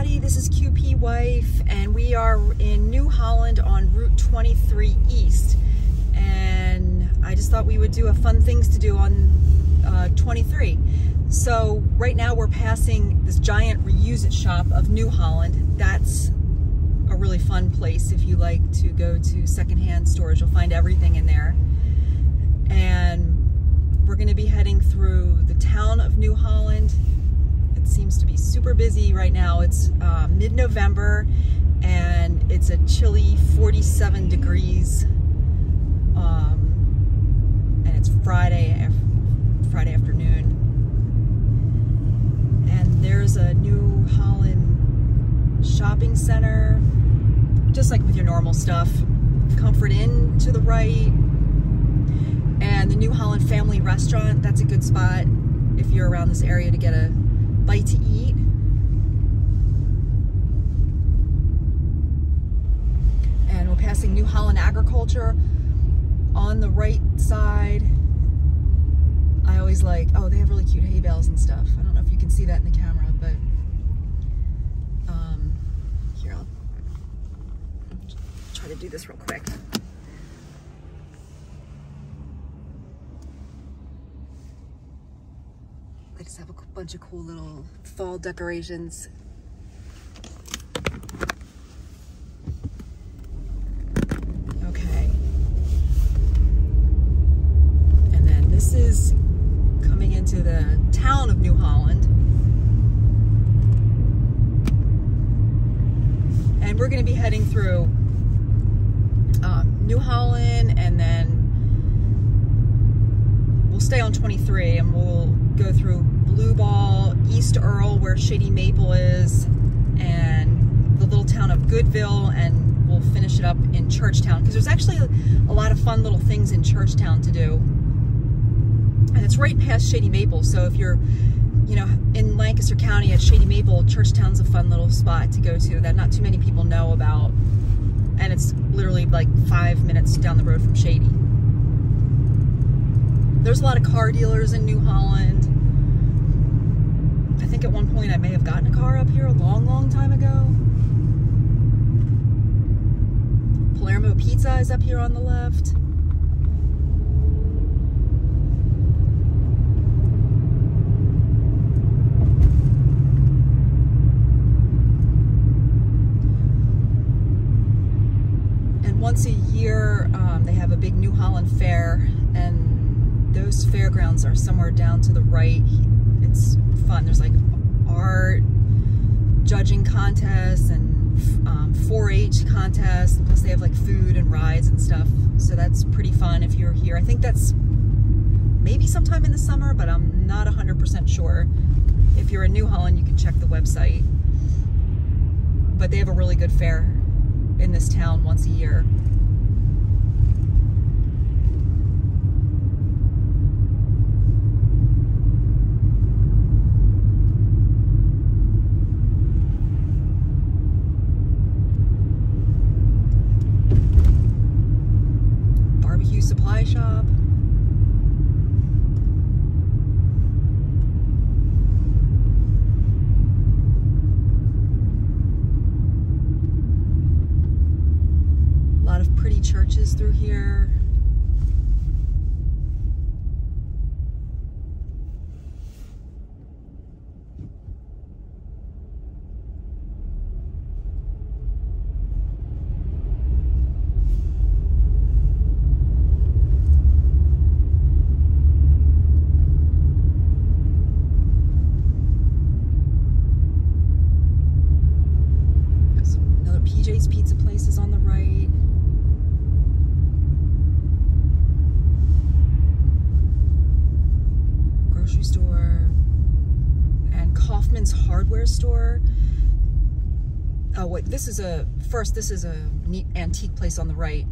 everybody. This is QP Wife, and we are in New Holland on Route 23 East. And I just thought we would do a fun things to do on uh, 23. So right now we're passing this giant Re-Uzit shop of New Holland. That's a really fun place if you like to go to secondhand stores. You'll find everything in there. And we're going to be heading through the town of New Holland seems to be super busy right now. It's uh, mid-November and it's a chilly 47 degrees. Um, and it's Friday, Friday afternoon. And there's a New Holland shopping center, just like with your normal stuff. Comfort Inn to the right. And the New Holland Family Restaurant, that's a good spot if you're around this area to get a bite to eat. And we're passing New Holland Agriculture on the right side. I always like, oh, they have really cute hay bales and stuff. I don't know if you can see that in the camera, but um, here, I'll try to do this real quick. They just have a bunch of cool little fall decorations. Okay. And then this is coming into the town of New Holland. And we're going to be heading through um, New Holland and then we'll stay on 23 and we'll go through Blue Ball, East Earl, where Shady Maple is, and the little town of Goodville, and we'll finish it up in Churchtown, because there's actually a lot of fun little things in Churchtown to do. And it's right past Shady Maple, so if you're, you know, in Lancaster County at Shady Maple, Churchtown's a fun little spot to go to that not too many people know about. And it's literally like five minutes down the road from Shady. There's a lot of car dealers in New Holland. I think at one point I may have gotten a car up here a long, long time ago. Palermo Pizza is up here on the left. And once a year, um, they have a big New Holland Fair, and those fairgrounds are somewhere down to the right. It's fun. There's like art, judging contests, and 4-H um, contests. Plus, they have like food and rides and stuff. So that's pretty fun if you're here. I think that's maybe sometime in the summer, but I'm not 100% sure. If you're in New Holland, you can check the website. But they have a really good fair in this town once a year. supply shop. A lot of pretty churches through here. PJ's Pizza Place is on the right. Grocery store. Hardware store. Oh wait, this is a, first this is a neat antique place on the right.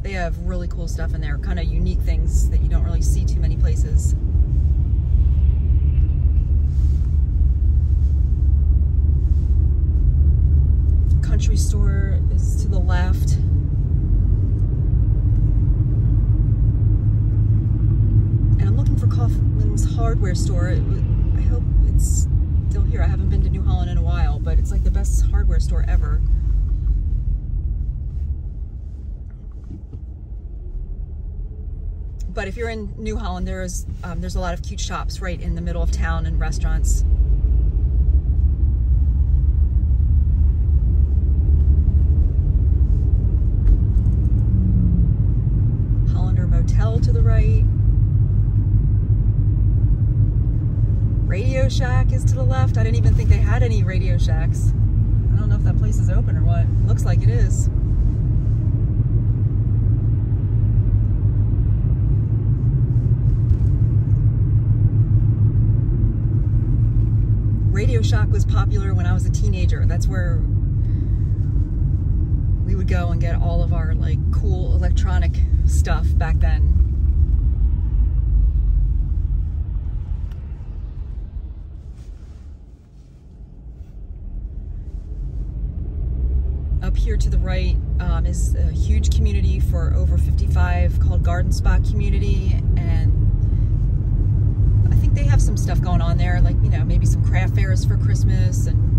They have really cool stuff in there, kind of unique things that you don't really see too many places. country store is to the left. And I'm looking for Kauffman's hardware store. I hope it's still here. I haven't been to New Holland in a while, but it's like the best hardware store ever. But if you're in New Holland, there's um, there's a lot of cute shops right in the middle of town and restaurants. Hollander Motel to the right. Radio Shack is to the left. I didn't even think they had any Radio Shacks. I don't know if that place is open or what. Looks like it is. Radio Shack was popular when I was a teenager. That's where we would go and get all of our like cool electronic stuff back then. Here to the right um, is a huge community for over 55 called Garden Spot Community and I think they have some stuff going on there like you know maybe some craft fairs for Christmas and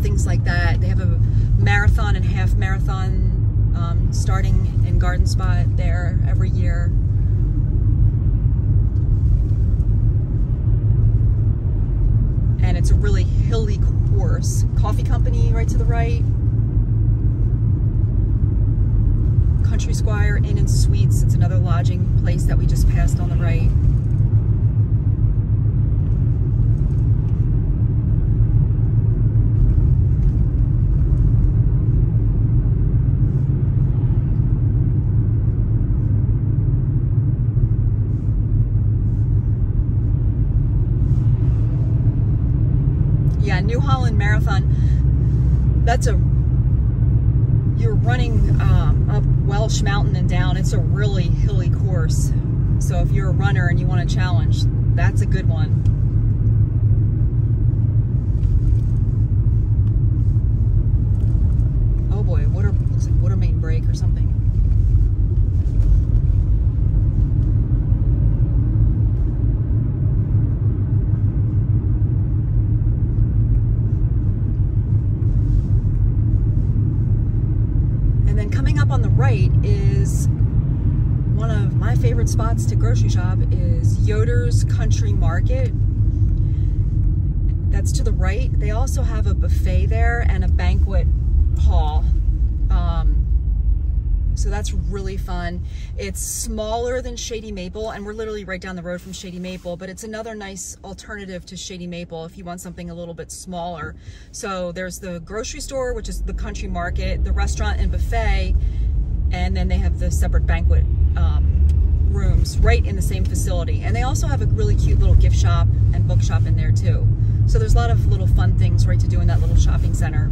things like that. They have a marathon and half marathon um, starting in Garden Spot there every year. And it's a really hilly course. Coffee Company right to the right. Country Squire Inn and Suites. It's another lodging place that we just passed on the right. Yeah, New Holland Marathon. That's a you're running um, up Welsh Mountain and down. It's a really hilly course. So if you're a runner and you want a challenge, that's a good one. Oh boy, water water main break or something. And then coming up on the right is one of my favorite spots to grocery shop is Yoder's Country Market. That's to the right. They also have a buffet there and a banquet hall. Um, so that's really fun. It's smaller than Shady Maple, and we're literally right down the road from Shady Maple, but it's another nice alternative to Shady Maple if you want something a little bit smaller. So there's the grocery store, which is the country market, the restaurant and buffet, and then they have the separate banquet um, rooms right in the same facility. And they also have a really cute little gift shop and bookshop in there too. So there's a lot of little fun things right to do in that little shopping center.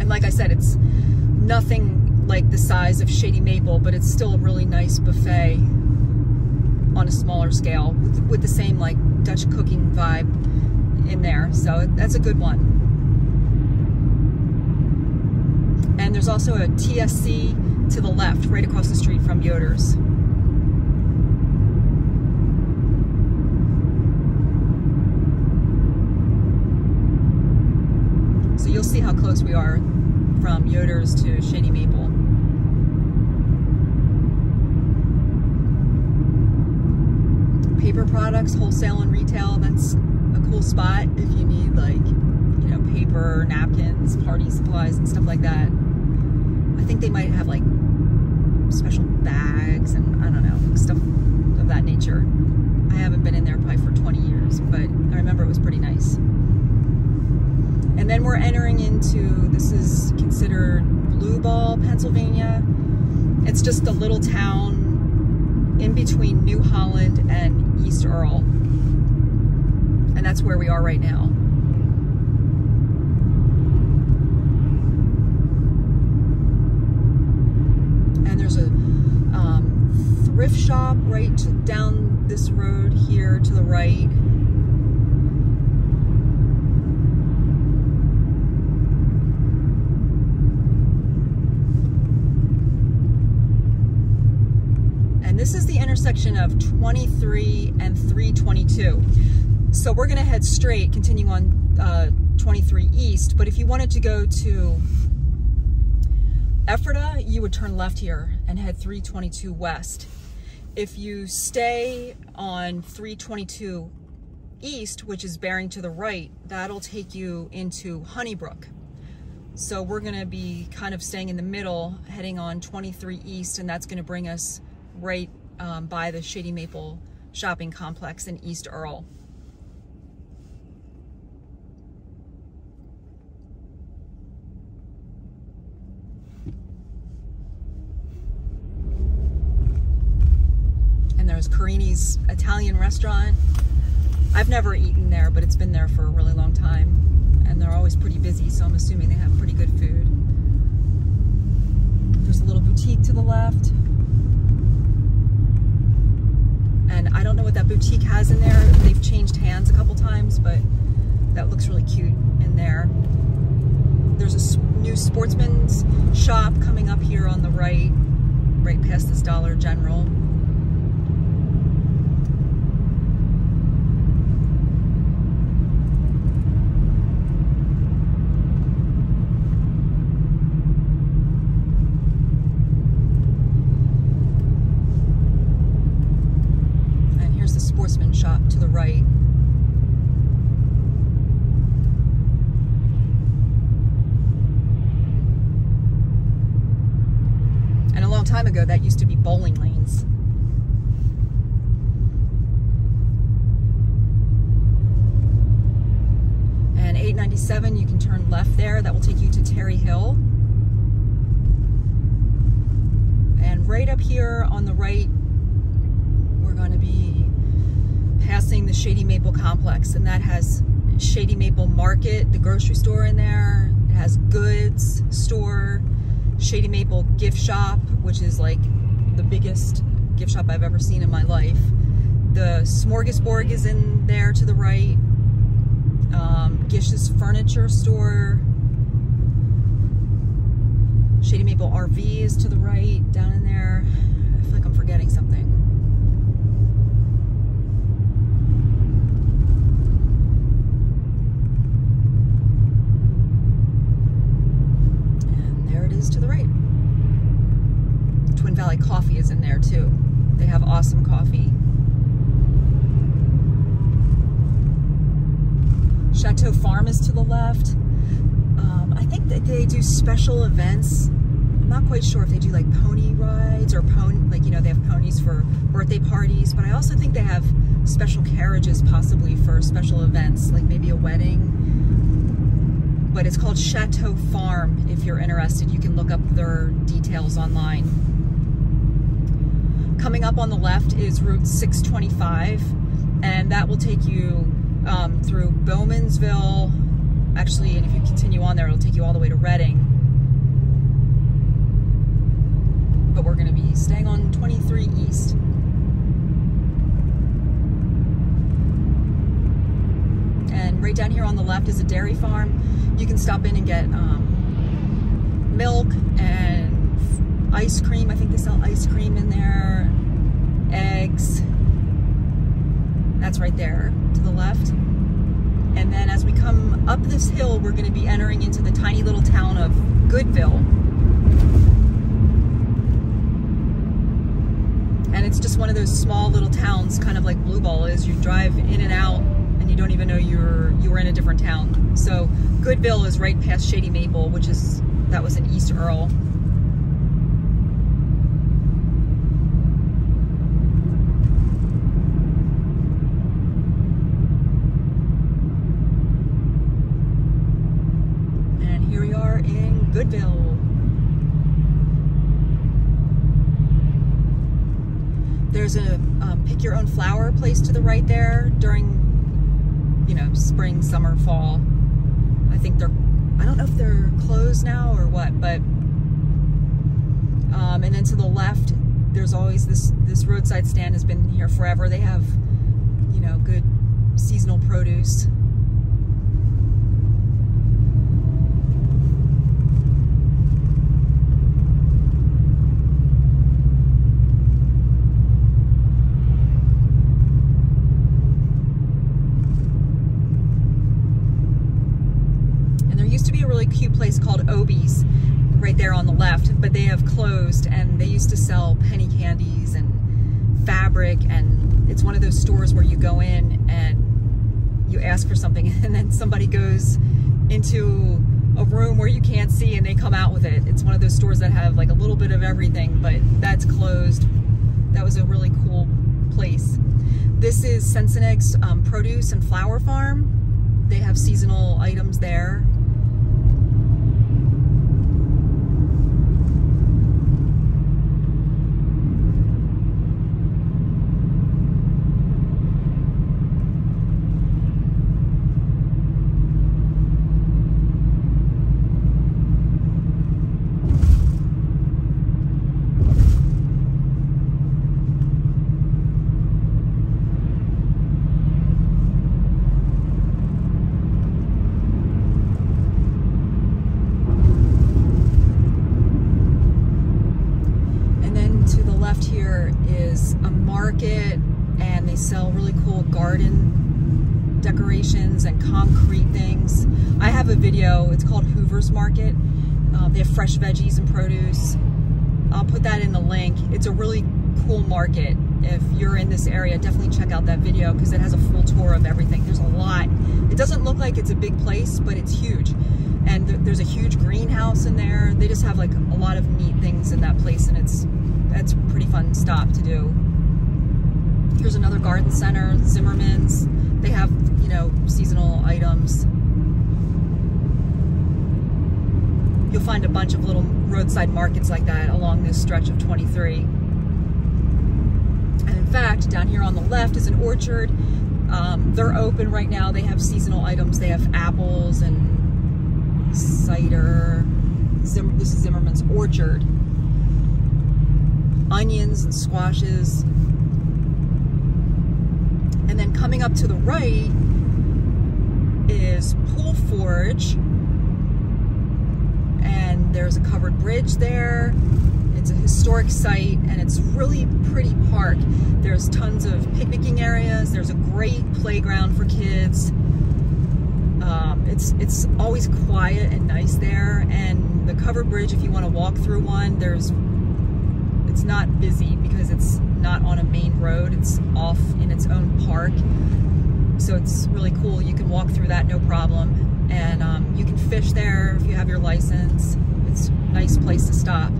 And like I said, it's nothing like the size of Shady Maple, but it's still a really nice buffet on a smaller scale with, with the same like Dutch cooking vibe in there. So that's a good one. And there's also a TSC to the left, right across the street from Yoder's. So you'll see how close we are from Yoder's to Shady Maple. Paper products, wholesale and retail, that's a cool spot if you need like, you know, paper, napkins, party supplies and stuff like that. I think they might have like special bags and I don't know, stuff of that nature. I haven't been in there probably for 20 years, but I remember it was pretty nice. And then we're entering into, this is considered Blue Ball, Pennsylvania. It's just a little town in between New Holland and East Earl. And that's where we are right now. And there's a um, thrift shop right to, down this road here to the right. And this is the intersection of 23 and 322. So we're gonna head straight, continue on uh, 23 East, but if you wanted to go to Ephrata, you would turn left here and head 322 West. If you stay on 322 East, which is bearing to the right, that'll take you into Honeybrook. So we're gonna be kind of staying in the middle, heading on 23 East, and that's gonna bring us right um, by the Shady Maple shopping complex in East Earl. And there's Carini's Italian restaurant. I've never eaten there, but it's been there for a really long time. And they're always pretty busy, so I'm assuming they have pretty good food. There's a little boutique to the left. And I don't know what that boutique has in there. They've changed hands a couple times, but that looks really cute in there. There's a new sportsman's shop coming up here on the right, right past this Dollar General. sportsman shop to the right. And a long time ago, that used to be bowling lanes. And 897, you can turn left there. That will take you to Terre Hill. And right up here on the right, we're going to be passing the Shady Maple complex, and that has Shady Maple Market, the grocery store in there. It has Good's store, Shady Maple gift shop, which is like the biggest gift shop I've ever seen in my life. The smorgasbord is in there to the right. Um, Gish's furniture store. Shady Maple RV is to the right, down in there. I feel like I'm forgetting something. To the right. Twin Valley Coffee is in there too. They have awesome coffee. Chateau Farm is to the left. Um, I think that they do special events. I'm not quite sure if they do like pony rides or pony, like, you know, they have ponies for birthday parties, but I also think they have special carriages possibly for special events, like maybe a wedding but it's called Chateau Farm. If you're interested, you can look up their details online. Coming up on the left is Route 625, and that will take you um, through Bowmansville. Actually, and if you continue on there, it'll take you all the way to Reading. But we're going to be staying on 23 Down here on the left is a dairy farm you can stop in and get um, milk and ice cream. I think they sell ice cream in there, eggs. That's right there to the left. And then as we come up this hill, we're going to be entering into the tiny little town of Goodville. And it's just one of those small little towns, kind of like Blue Ball is. You drive in and out you don't even know you're you were in a different town. So Goodville is right past Shady Maple, which is, that was in East Earl. And here we are in Goodville. There's a um, pick your own flower place to the right there during, you know, spring, summer, fall. I think they're, I don't know if they're closed now or what, but, um, and then to the left, there's always this, this roadside stand has been here forever. They have, you know, good seasonal produce. but they have closed and they used to sell penny candies and fabric and it's one of those stores where you go in and you ask for something and then somebody goes into a room where you can't see and they come out with it. It's one of those stores that have like a little bit of everything, but that's closed. That was a really cool place. This is Sensenig's um, Produce and Flower Farm. They have seasonal items there. market and they sell really cool garden decorations and concrete things. I have a video, it's called Hoover's Market. Um, they have fresh veggies and produce. I'll put that in the link. It's a really cool market. If you're in this area, definitely check out that video because it has a full tour of everything. There's a lot. It doesn't look like it's a big place, but it's huge. And th there's a huge greenhouse in there. They just have like a lot of neat things in that place and it's that's pretty fun stop to do. Here's another garden center, Zimmerman's. They have, you know, seasonal items. You'll find a bunch of little roadside markets like that along this stretch of 23. And in fact, down here on the left is an orchard. Um, they're open right now. They have seasonal items. They have apples and cider. Zim this is Zimmerman's Orchard. Onions and squashes. And then coming up to the right is Poole Forge. And there's a covered bridge there. It's a historic site and it's really pretty park. There's tons of picnicking areas. There's a great playground for kids. Um, it's it's always quiet and nice there. And the covered bridge, if you want to walk through one, there's it's not busy because it's not on a main road. It's off in its own park. So it's really cool. You can walk through that no problem. And um, you can fish there if you have your license. It's a nice place to stop.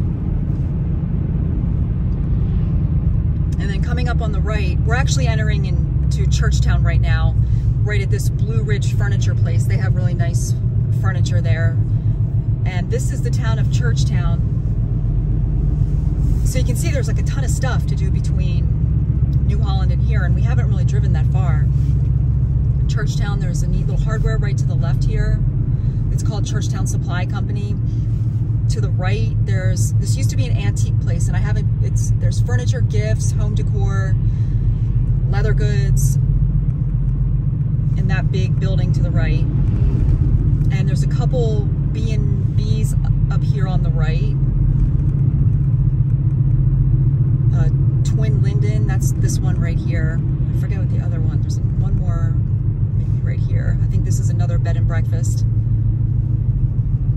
And then coming up on the right, we're actually entering into Churchtown right now, right at this Blue Ridge furniture place. They have really nice furniture there. And this is the town of Churchtown. So you can see there's like a ton of stuff to do between New Holland and here, and we haven't really driven that far. Churchtown, there's a neat little hardware right to the left here. It's called Churchtown Supply Company. To the right, there's, this used to be an antique place, and I haven't, it's, there's furniture, gifts, home decor, leather goods, in that big building to the right. And there's a couple B&Bs up here on the right. uh, Twin Linden. That's this one right here. I forget what the other one. There's one more maybe right here. I think this is another bed and breakfast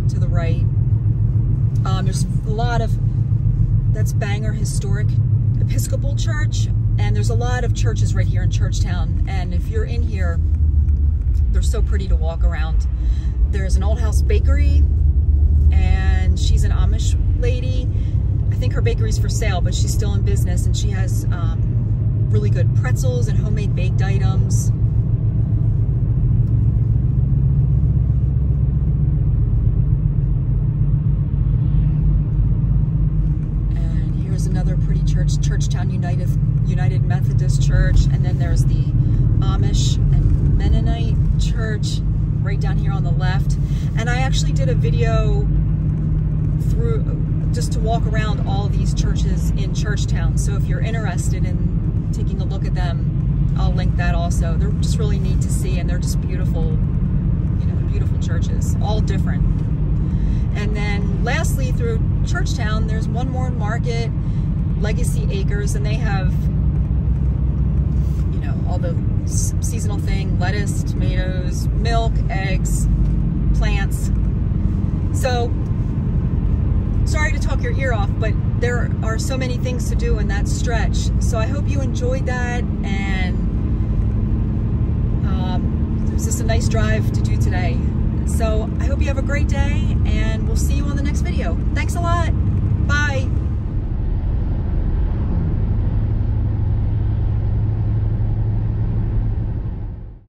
to the right. Um, there's a lot of, that's Bangor Historic Episcopal Church. And there's a lot of churches right here in Churchtown. And if you're in here, they're so pretty to walk around. There's an Old House Bakery and she's an Amish lady I think her bakery's for sale, but she's still in business and she has um, really good pretzels and homemade baked items. And here's another pretty church, Churchtown United, United Methodist Church. And then there's the Amish and Mennonite Church right down here on the left. And I actually did a video through just to walk around all these churches in Churchtown. So if you're interested in taking a look at them, I'll link that also. They're just really neat to see and they're just beautiful, you know, beautiful churches, all different. And then lastly, through Churchtown, there's one more market, Legacy Acres, and they have, you know, all the seasonal thing, lettuce, tomatoes, milk, eggs, plants. So sorry to talk your ear off, but there are so many things to do in that stretch. So I hope you enjoyed that and um, it was just a nice drive to do today. So I hope you have a great day and we'll see you on the next video.